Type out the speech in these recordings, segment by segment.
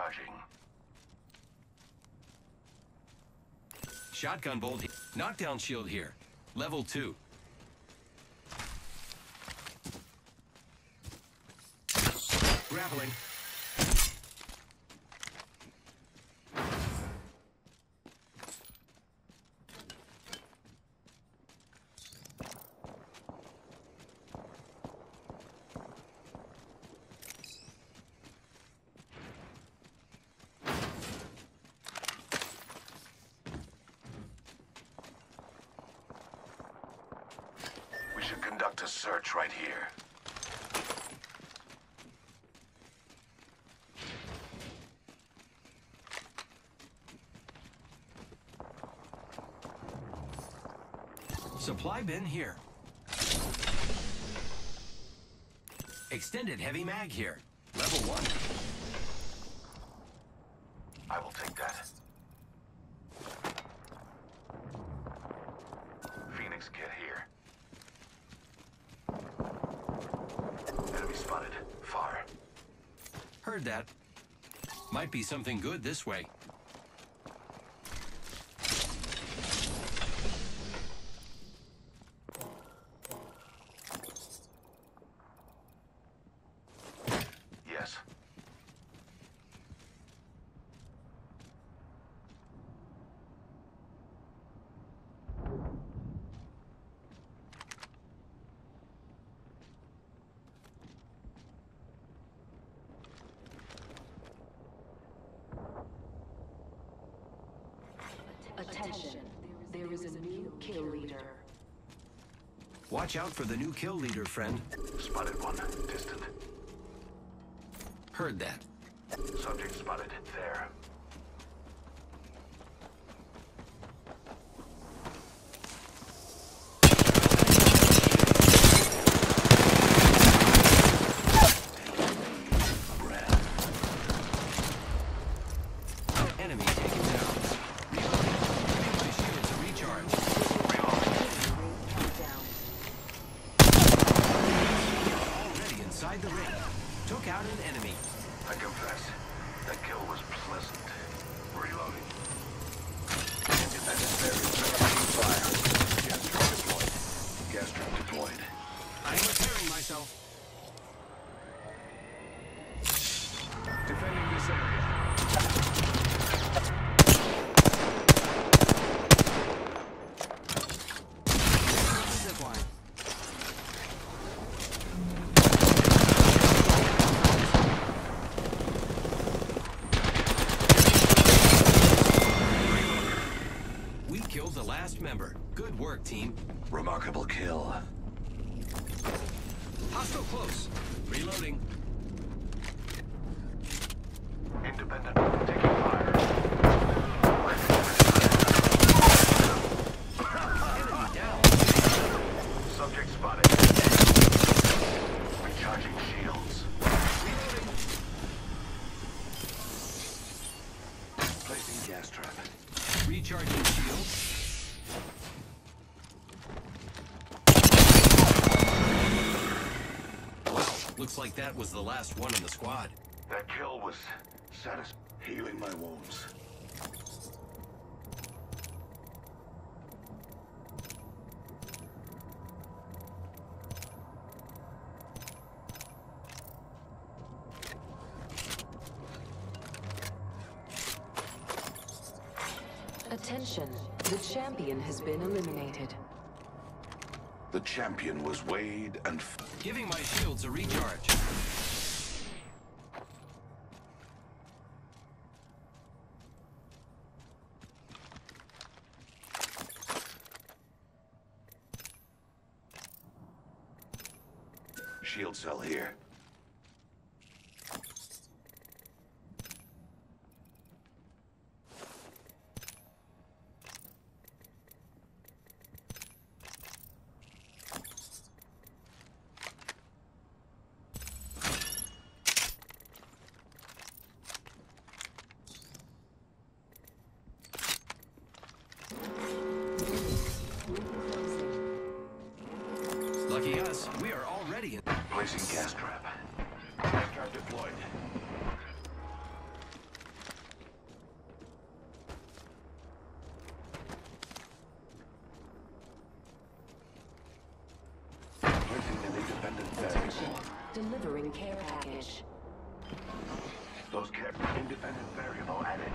Recharging. Shotgun bolt. Knockdown shield here. Level 2. Grappling. We a search right here. Supply bin here. Extended heavy mag here. Level 1. I will take that. Phoenix kit here. Enemy spotted. Far. Heard that. Might be something good this way. Attention, there is a new kill leader. Watch out for the new kill leader, friend. Spotted one. Distant. Heard that. Subject spotted. There. Enemy taken down. Reloading. Giving my shields a recharge. Down. Already inside the ring. Took out an enemy. I confess, that kill was pleasant. Reloading. Independent variant fire. Gas trap deployed. Gas trap deployed. I'm repairing myself. Defending this area. Zipline. We killed the last member. Good work, team. Remarkable kill. Hostile close. Reloading. Like that was the last one in the squad. That kill was satis- healing my wounds. Attention, the champion has been eliminated. The champion was weighed and F Giving my shields a recharge. shield cell here. Lucky us, we are already in. Placing gas trap. Gas trap deployed. Attention. Delivering care package. Those kept independent variable added.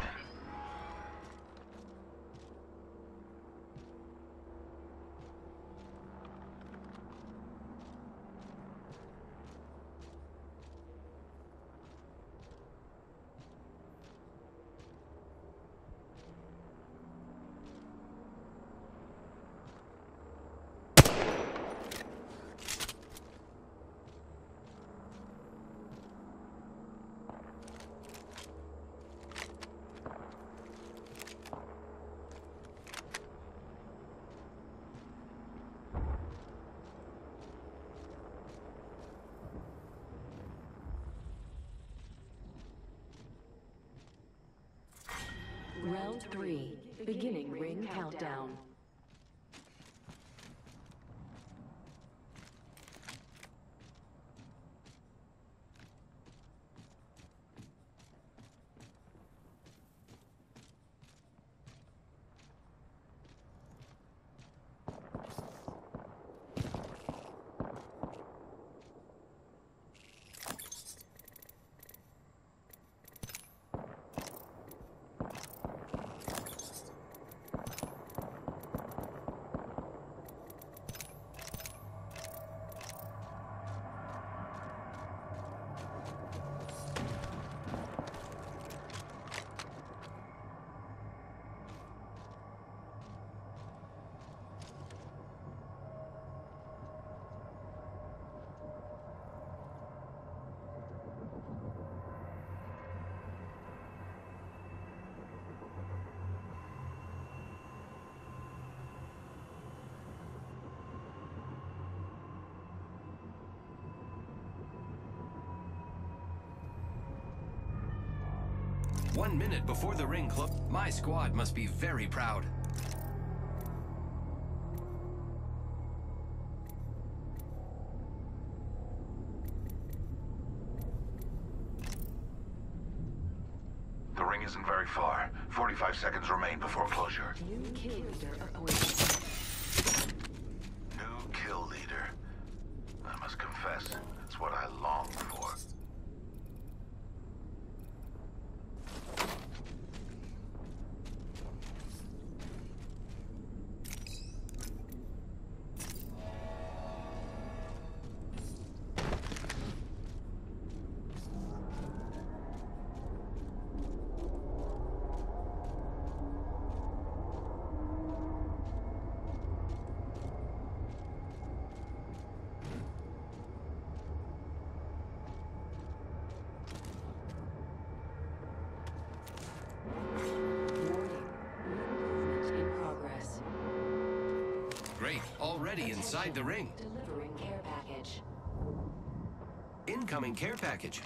Round three. Beginning ring countdown. One minute before the ring club. My squad must be very proud. Already inside the ring. Delivering care package. Incoming care package.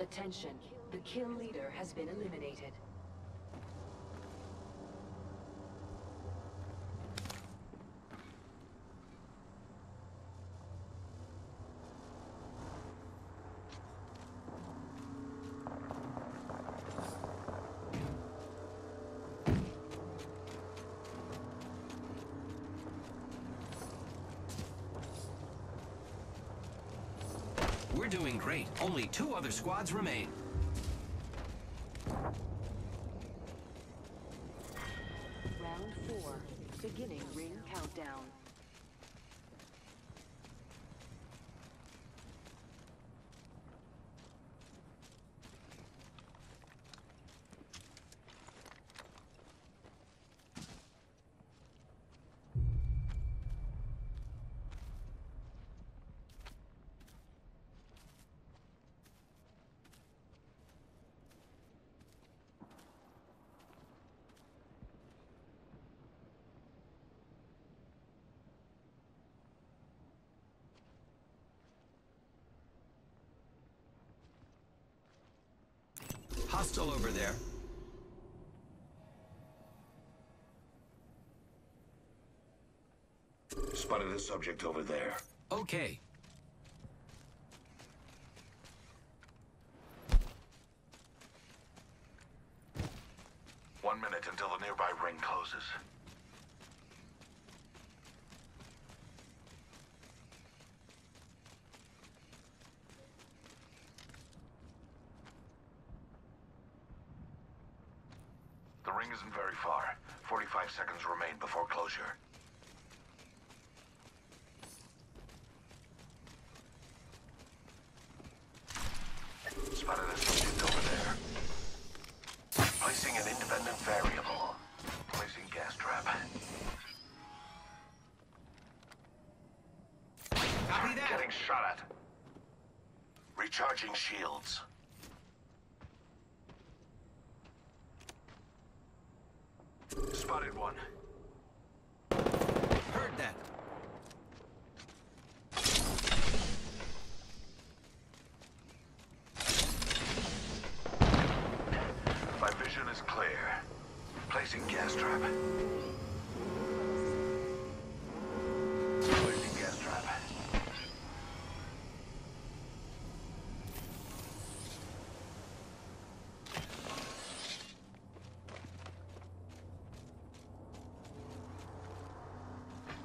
Attention. The kill leader has been eliminated. Doing great. Only two other squads remain. Round four. Beginning ring countdown. Hostile over there. Spotted a subject over there. Okay. One minute until the nearby ring closes. ring isn't very far. 45 seconds remain before closure. Spotted a subject over there. Placing an independent variable. Placing gas trap. Copy that. Getting shot at. Recharging shields. Spotted one. Heard that. My vision is clear. Placing gas trap. Placing gas trap.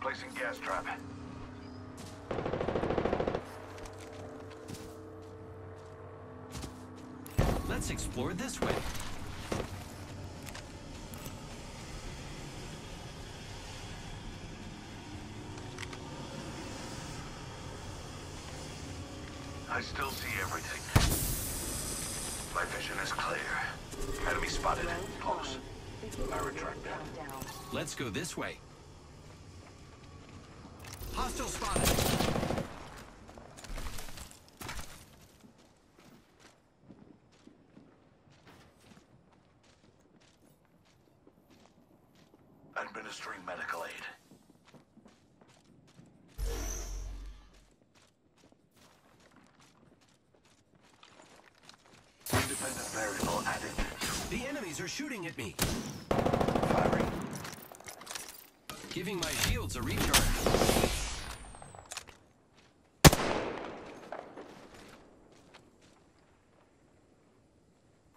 Placing gas trap. Let's explore this way. I still see everything. My vision is clear. Enemy spotted. Close. I retract that. Let's go this way. Hostile spotted. Administering medical aid. Independent variable added. The enemies are shooting at me. Firing. Giving my shields a recharge.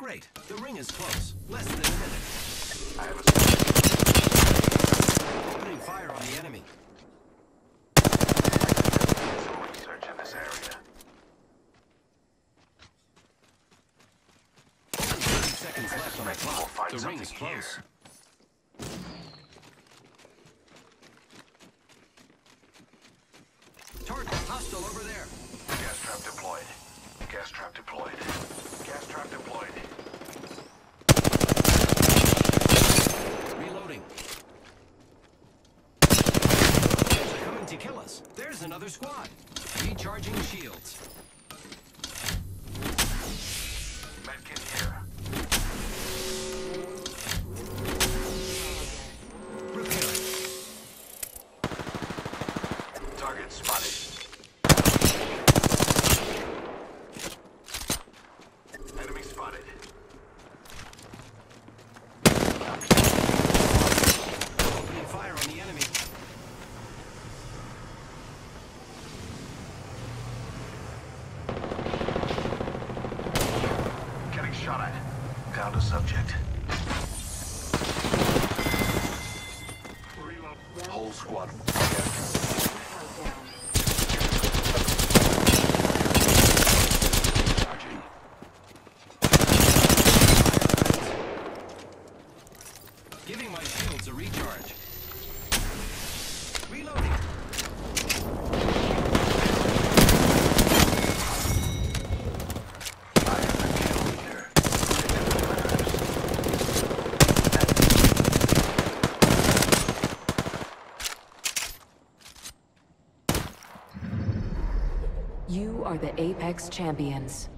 Great. The ring is close. Less than a minute. I have a Opening fire on the enemy. some research in this area. Only 30 seconds left on the We'll clock. The ring is close. Target hostile over there. Gas trap deployed. Gas trap deployed. Gas trap deployed. Reloading. They're coming to kill us. There's another squad. Recharging shields. To subject. Whole squad. Countdown. Charging. Giving my shields a recharge. Reloading. I am the kill leader. You are the Apex Champions.